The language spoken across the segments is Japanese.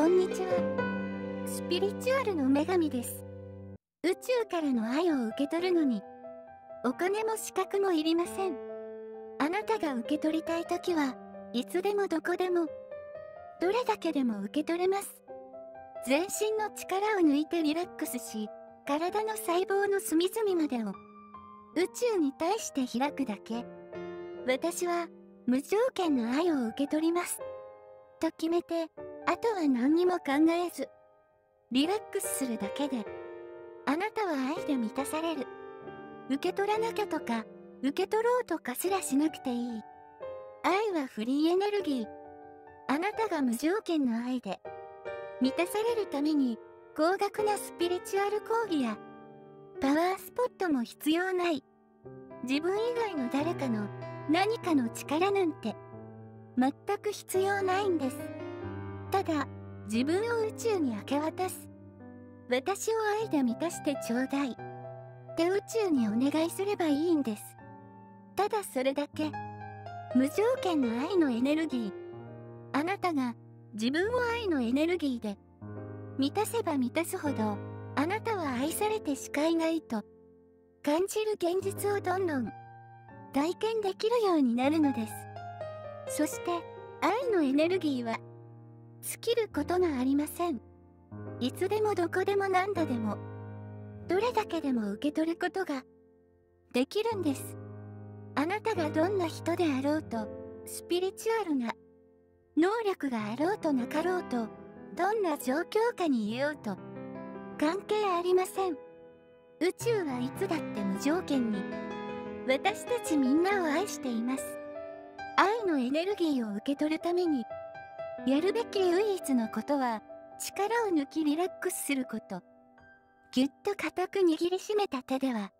こんにちは。スピリチュアルの女神です。宇宙からの愛を受け取るのに、お金も資格もいりません。あなたが受け取りたいときは、いつでもどこでも、どれだけでも受け取れます。全身の力を抜いてリラックスし、体の細胞の隅々までを宇宙に対して開くだけ。私は無条件の愛を受け取ります。と決めて、あとは何にも考えず、リラックスするだけで、あなたは愛で満たされる。受け取らなきゃとか、受け取ろうとかすらしなくていい。愛はフリーエネルギー。あなたが無条件の愛で、満たされるために、高額なスピリチュアル講義や、パワースポットも必要ない。自分以外の誰かの何かの力なんて、全く必要ないんです。ただ、自分を宇宙に明け渡す。私を愛で満たしてちょうだい。って宇宙にお願いすればいいんです。ただそれだけ。無条件の愛のエネルギー。あなたが自分を愛のエネルギーで満たせば満たすほどあなたは愛されて視界がいいと感じる現実をどんどん体験できるようになるのです。そして愛のエネルギーは尽きることがありません。いつでもどこでも何度でもどれだけでも受け取ることができるんです。あなたがどんな人であろうとスピリチュアルな能力があろうとなかろうとどんな状況下にいようと関係ありません。宇宙はいつだって無条件に私たちみんなを愛しています。愛のエネルギーを受け取るために、やるべき唯一のことは、力を抜きリラックスすること。ぎゅっと固く握りしめた手では、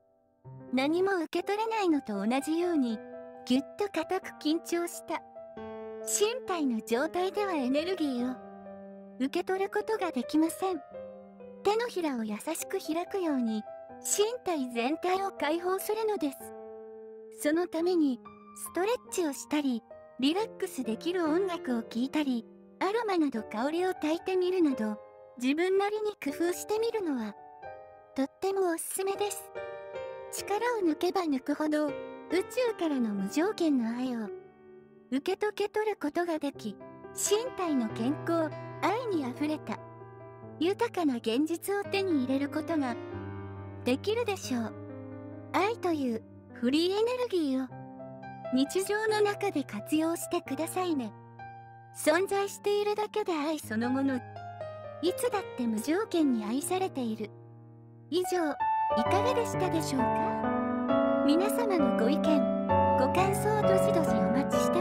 何も受け取れないのと同じように、ぎゅっと固く緊張した。身体の状態ではエネルギーを受け取ることができません。手のひらを優しく開くように、身体全体を解放するのです。そのために、ストレッチをしたり、リラックスできる音楽を聴いたり、アロマなど香りを焚いてみるなど、自分なりに工夫してみるのは、とってもおすすめです。力を抜けば抜くほど、宇宙からの無条件の愛を、受け解け取ることができ、身体の健康、愛にあふれた、豊かな現実を手に入れることが、できるでしょう。愛というフリーエネルギーを、日常の中で活用してくださいね。存在しているだけで愛そのもの。いつだって無条件に愛されている。以上、いかがでしたでしょうか？皆様のご意見、ご感想をどしどしお待ちして